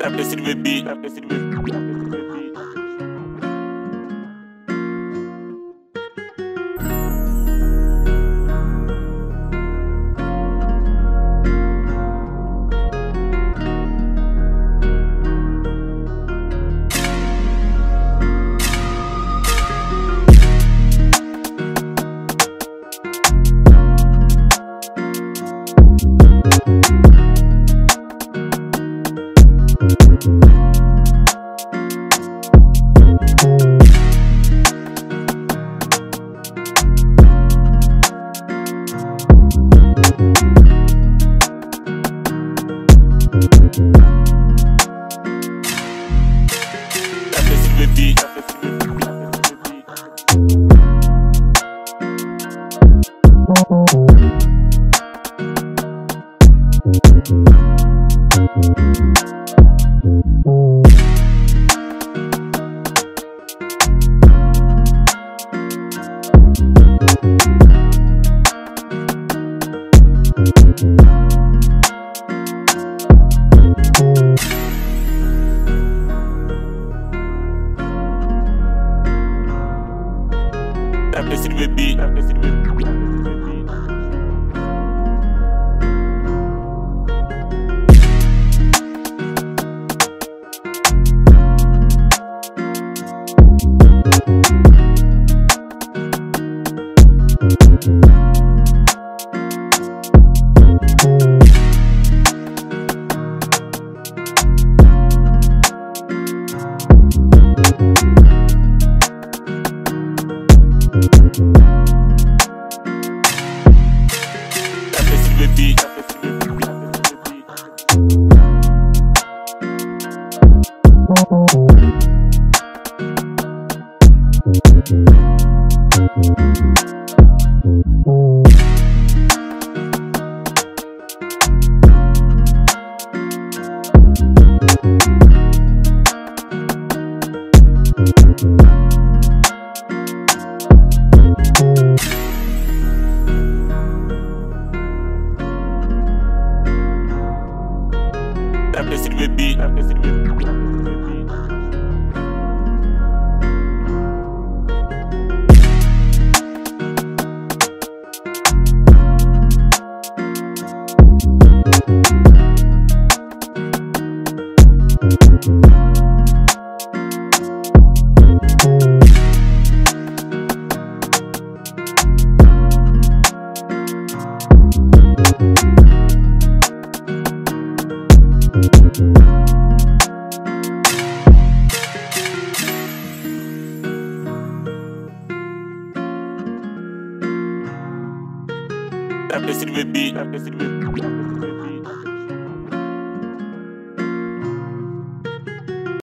I'm city with beat. Apesar de beber, apesar de. Tapestry baby. Tapestry baby.